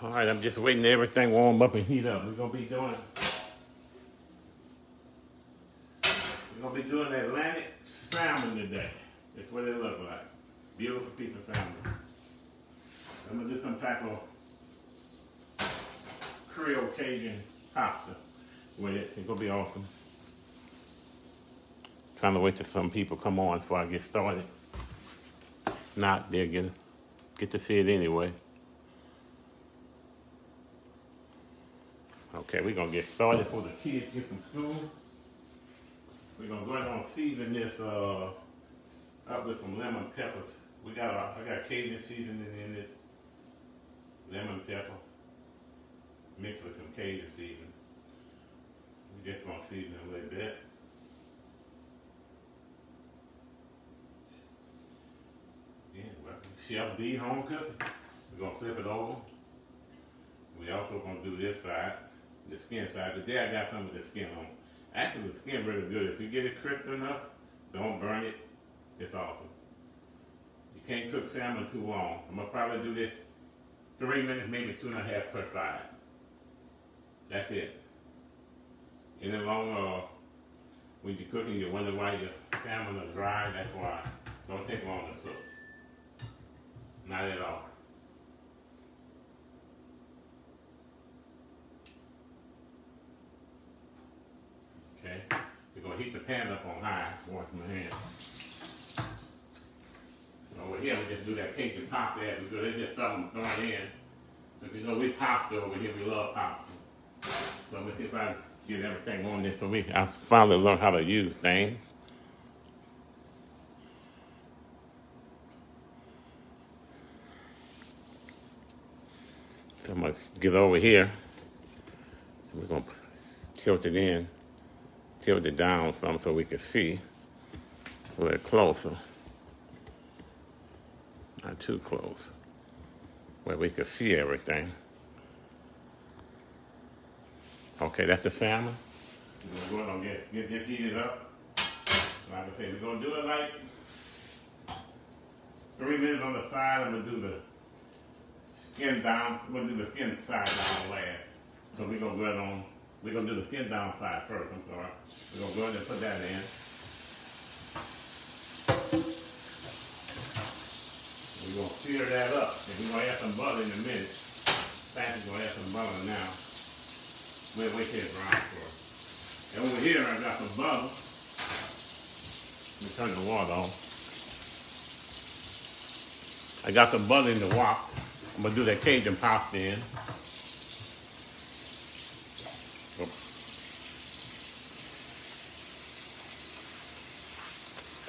All right, I'm just waiting everything everything warm up and heat up. We're gonna be doing we're gonna be doing Atlantic salmon today. That's what it look like. Beautiful piece of salmon. I'm gonna do some type of Creole Cajun pasta with it. It's gonna be awesome. Trying to wait till some people come on before I get started. Not, they'll get, get to see it anyway. Okay, we're gonna get started for the kids get from school. We're gonna go ahead and season this uh, up with some lemon peppers. We got a, I got Cajun seasoning in it, lemon pepper, mixed with some Cajun seasoning. We just gonna season it little bit. Yeah, Chef D home cooking. We're gonna flip it over. We also gonna do this side the skin side. Today I got some of the skin on. Actually, the skin really good. If you get it crisp enough, don't burn it. It's awesome. You can't cook salmon too long. I'm gonna probably do this three minutes, maybe two and a half per side. That's it. Any longer, uh, when you're cooking, you wonder why your salmon is dry. That's why. Don't take long to cook. Not at all. Heat the pan up on high, wash my hands. Over here, we just do that Cajun pasta as we go. They just them throwing in. Because you know, we pasta over here, we love pasta. So let me see if I get everything on this so we I finally learn how to use things. So I'm gonna get over here. We're gonna tilt it in tilt it down some so we can see a little closer. Not too close. Where we can see everything. Okay, that's the salmon. We're gonna get, get this heated up. Like I said, we're gonna do it like three minutes on the side. I'm gonna do the skin down. We're gonna do the skin side down last. So we're gonna go ahead on we're to do the skin down side first, I'm sorry. We're to go ahead and put that in. We're to sear that up. And we're to add some butter in a minute. Going to add some butter now. We'll wait till it brown first. And over here, I got some butter. Let me turn the water on. I got some butter in the wok. I'm to do that Cajun pasta in.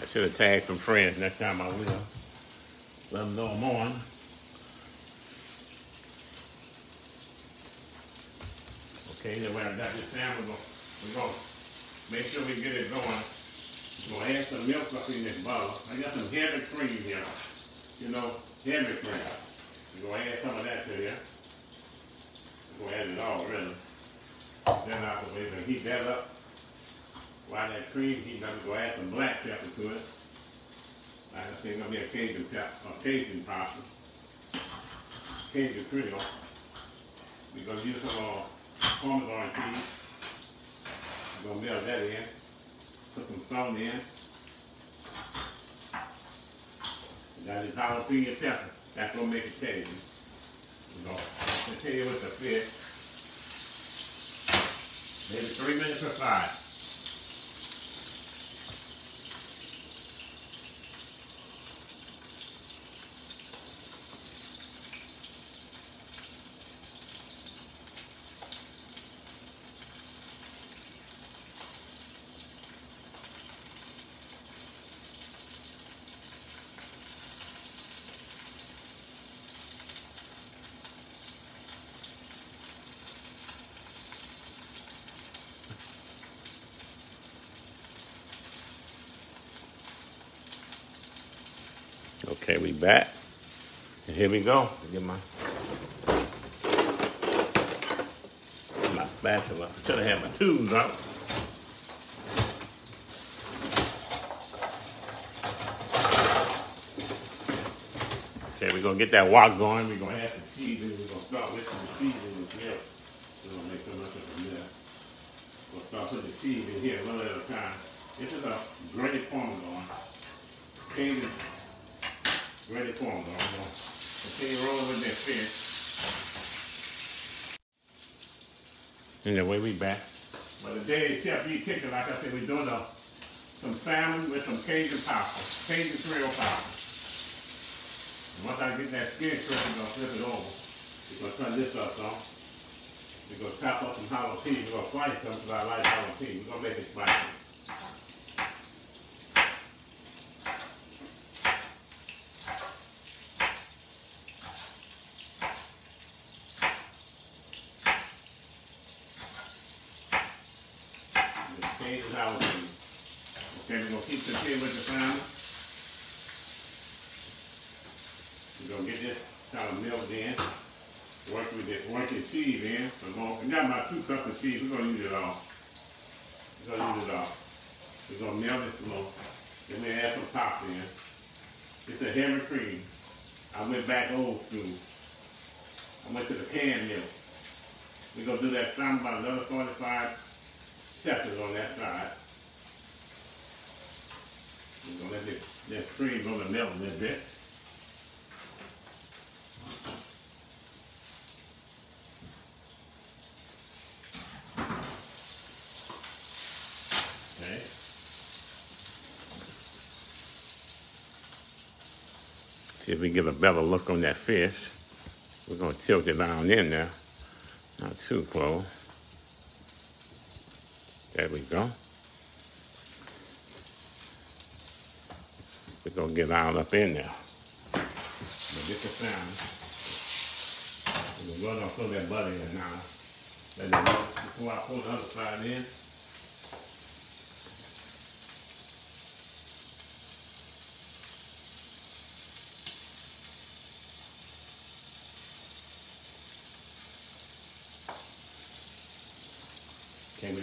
Should have tagged some friends next time I will. Let them know I'm on. Okay, then when I got this salmon, we're going to make sure we get it going. We're going to add some milk up in this bowl. I got some heavy cream here. You know, heavy cream. We're going to add some of that to here. We're going to add it all, really. Then we can heat that up. While that cream going to go add some black pepper to it. Like I said, it's going to be a Cajun, pepper, a Cajun pasta. Cajun Creole. We're going to use some uh, Parmesan cheese. We're going to melt that in. Put some salt in. Got this jalapeno pepper. That's going to make it Cajun. We're going to continue with the fish. Maybe three minutes per Okay, we back. And here we go. Get my my spatula. I should have had my tools out. Okay, we're gonna get that wok going. We're gonna add some cheese and we're gonna start with some cheese in this milk. We're gonna make so much of the milk. We'll start putting the cheese in here a little at a time. This is a grated parmesan. Cajun grated parmesan. I'm gonna continue rolling with that fish. And the way we back. But today, Chef E Kitchen, like I said, we're doing a, some salmon with some Cajun pasta, Cajun Creole pasta. And once I get that skin crushed, we're gonna flip it over. We're gonna turn this up some. We're gonna chop up some jalapeno. We're gonna slice some because I like jalapeno. We're gonna make it spicy. Okay, we're gonna keep the continuing with the salmon. We're gonna get this kind of milled in. Work with it, work your cheese in. We're gonna, we got about two cups of cheese. We're gonna use it all. We're gonna use it all. We're gonna melt it some more. Then we add some pop in. It's a heavy cream. I went back old school. I went to the can milk. We're gonna do that some about another 45 seconds on that side. We're gonna let this, this cream go to melt a little bit. If we get a better look on that fish. We're gonna tilt it down in there. Not too close. There we go. We're gonna get all up in there. But get the salmon. We're gonna put that butter in now. Before I pull the other side in.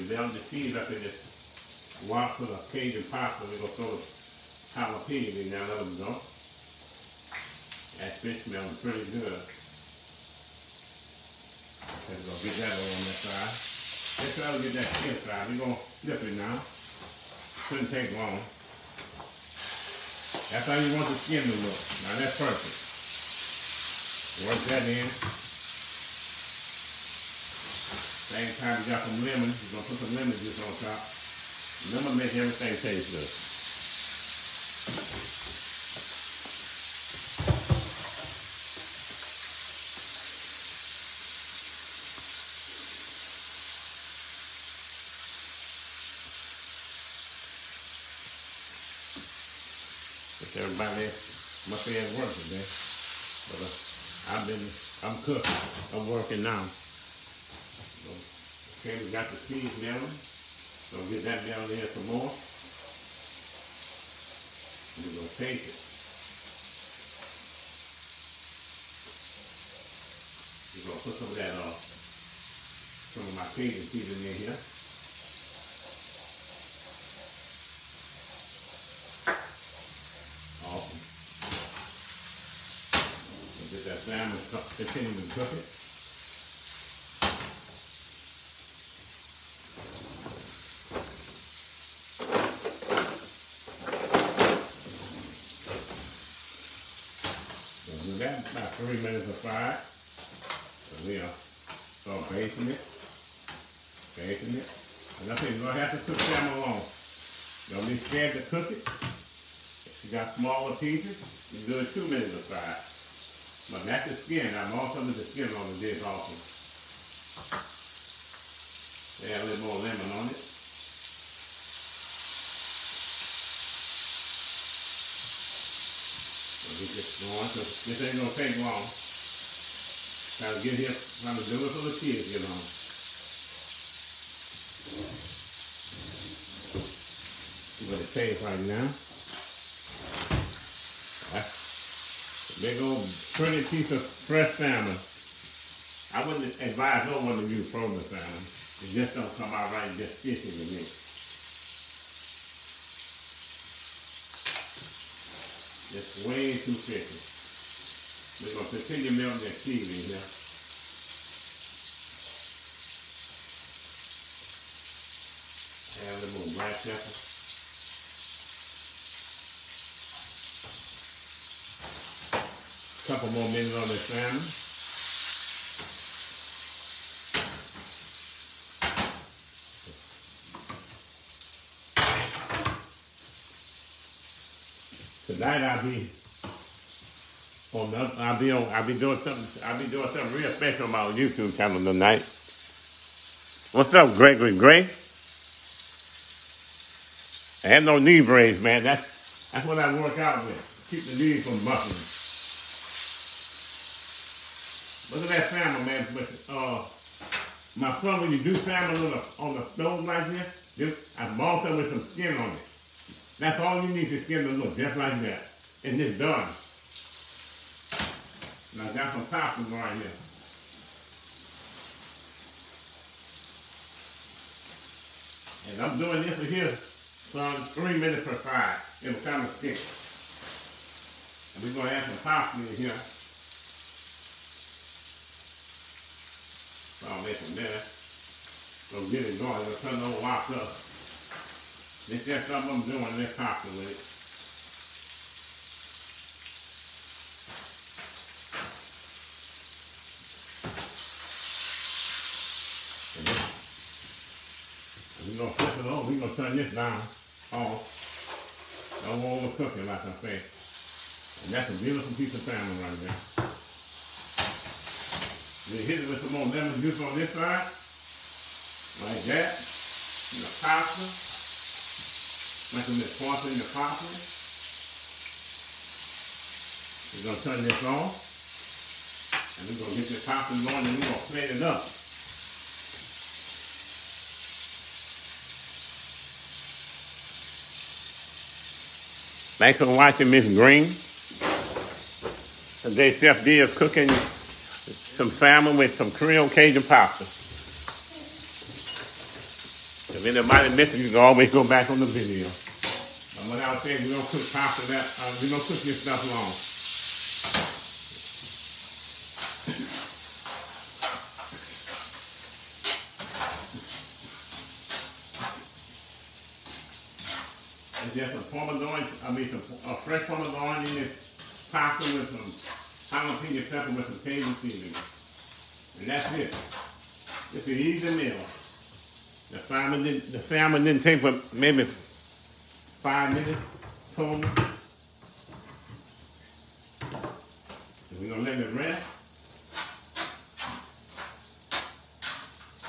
Melt the up in this with a Cajun pasta? We're gonna throw the jalapeno in there, let them go. That fish smells pretty good. We're gonna get that on that side. Let's try to get that skin side. We're gonna flip it now. Shouldn't take long. That's how you want the skin to look. Now that's perfect. Work that in. Same time you got some lemon, you're gonna put some lemon juice on top. Lemon makes everything taste good. But everybody must be at work today. But uh, I've been, I'm cooking, I'm working now. So, Okay, we got the cheese melting. So get that down there some more. We're gonna take it. We're gonna put some of that, uh, some of my Cajun seasoning in here. Awesome. We'll get that salmon, continue to cook it. We'll do that about three minutes of fried. So we'll start basting it, basting it. And I think you're gonna have to cook them long. Don't be scared to cook it. If you got smaller pieces, you do it two minutes of fried. But that's the skin. I'm also with the skin on the dish also. Add a little more lemon on it. We this ain't gonna take long. To get here, trying to do it for the kids, get on. What it tastes like now. That's a big old pretty piece of fresh salmon. I wouldn't advise no one to use frozen salmon. It just don't come out right, just fishy to me. It's way too thick. We're gonna continue melting that cheese in here. Add a little black pepper. Couple more minutes on this salmon. Tonight I'll be on the, I'll be on I'll be doing something I'll be doing something real special on my YouTube channel tonight. What's up, Gregory Gray? I have no knee brace, man. That's that's what I work out with. Keep the knees from buckling. Look at that salmon, man. But uh, my son, when you do salmon on the on the stove like this, just I bought them with some skin on it. That's all you need to skin to look, just like that. And it's done. I got some toppings right here. And I'm doing this for here, son, three minutes per side. It'll kind of stick. And we're gonna add some toppings in here. So I'll make them there. So get it going. It'll turn over locked up. This just something I'm doing, this pasta with it. We're gonna flip it over, we're gonna turn this down off. Don't overcook it like I said. And that's a beautiful piece of salmon right there. Then hit it with some more lemon juice on this side. Like that. And the pasta. Like a little pasta in the pasta. We're gonna turn this on. And we're gonna get this pasta going and we're gonna plate it up. Thanks for watching Miss Green. Today Chef D is cooking some salmon with some Creole Cajun pasta. If anybody missed it, you can always go back on the video. And what I was saying, we don't cook pasta that, uh, we don't cook this stuff long. And just some pomodoro, I mean, some uh, fresh pomodoro in this pasta with some jalapeno pepper with some Cajun seasoning. And that's it. It's an easy meal. The salmon didn't, the salmon didn't take but maybe five minutes. And we're gonna let it rest.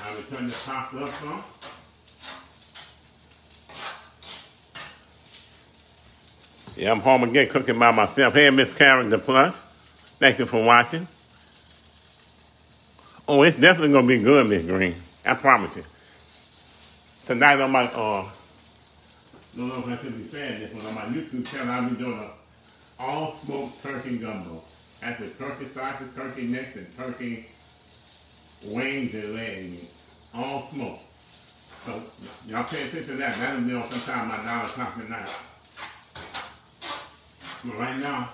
I will turn this pasta up some. Yeah, I'm home again cooking by myself. Hey, Miss Karen the Plus. Thank you for watching. Oh, it's definitely gonna be good, Miss Green. I promise you. Tonight on my uh don't know if I should be saying this, but on my YouTube channel I'll be doing a all smoked turkey gumbo. That's with turkey sausage, turkey necks, and turkey wings and leg. All smoked. So y'all pay attention to that. That'll be on sometime my dollar talking now. But right now,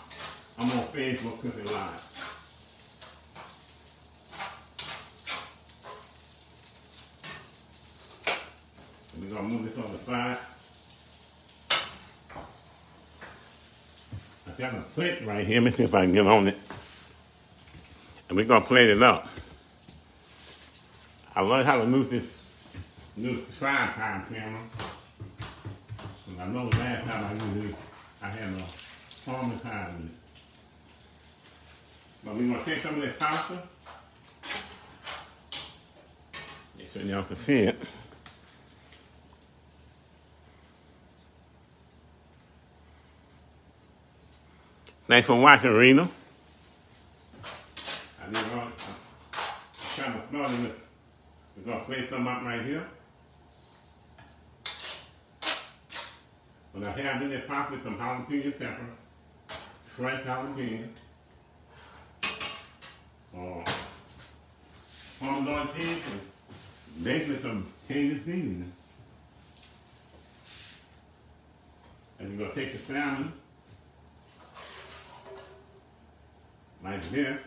I'm on Facebook cooking live. We're gonna move this on the side. I got a plate right here. Let me see if I can get on it. And we're gonna plate it up. I learned how to move this new pan camera. And I know last time I used it, I had a traumatized with it. But we're gonna take some of this pasta. Sure y'all can see it. Thanks for watching, Rena. I need all, I'm trying to start with, we're gonna play some up right here. But I have in this pot with some jalapeno pepper, fresh jalapeno, uh, pomodoro cheese, and basically some Cajun seasoning. And we're gonna take the salmon, like this.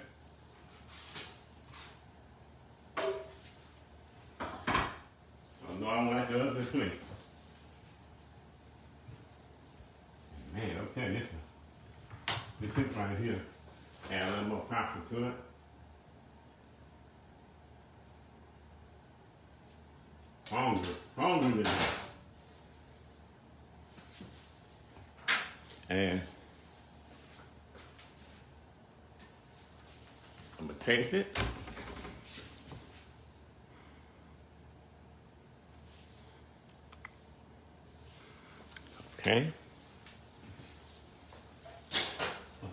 I know I want the other thing. Man, I'm telling you, this this is right here. Add a little more pepper to it. Hungry, hungry today. And I'm gonna taste it. Okay.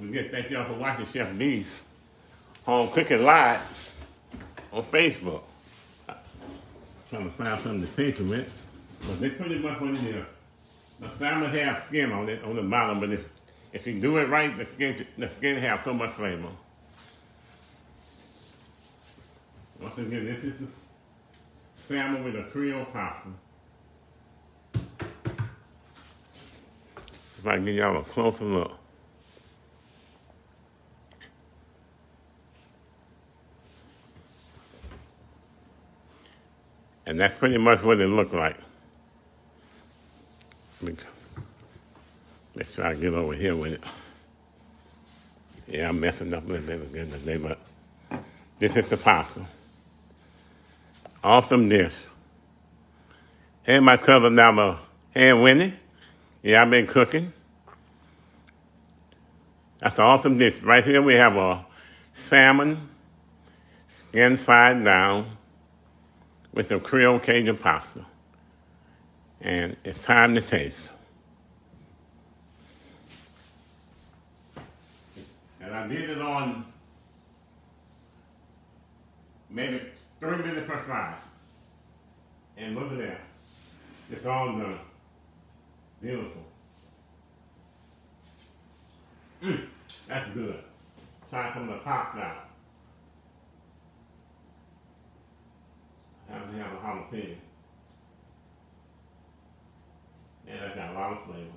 Don't thank y'all for watching Chef D's Home Cooking Live on Facebook. I'm Trying to find something to taste with, but they put pretty much what it is. The salmon have skin on it on the bottom, but if, if you do it right, the skin the skin have so much flavor. Again, this is the salmon with a Creole pasta. If I can give y'all a closer look. And that's pretty much what it looked like. Let's try to get over here with it. Yeah, I'm messing up a little bit again today, but this is the pasta. Awesome dish. Hey, my cousin the hey, Winnie. Yeah, I've been cooking. That's an awesome dish. Right here we have a salmon, skin side down, with some Creole Cajun pasta. And it's time to taste. And I did it on maybe three minutes per side. And look at that. It's all done. Beautiful. Mm, that's good. Time of the pop now. Have to have a jalapeno. And that got a lot of flavor.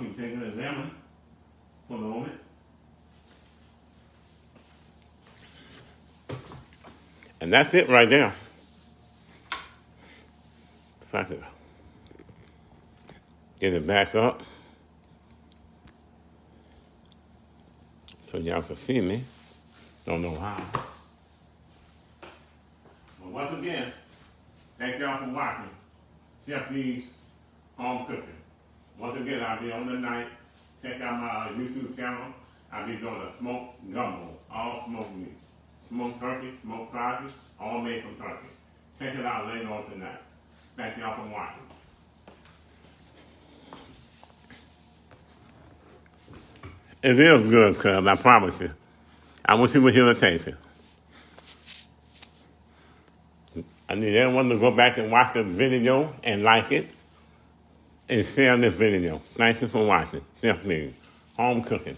You take the lemon, it on it. And that's it right there. If I could get it back up. So y'all can see me. Don't know how. But once again, thank y'all for watching Chef D's Home Cooking. Once again, I'll be on the night. Check out my uh, YouTube channel. I'll be doing a smoked gumbo, all smoked meat. Smoked turkey, smoked sausage, all made from turkey. Check it out later on tonight. Thank y'all for watching. It is good, cuz, I promise you. I wish you would hear the taste. I need everyone to go back and watch the video and like it and share this video. Thank you for watching. Chef Home cooking.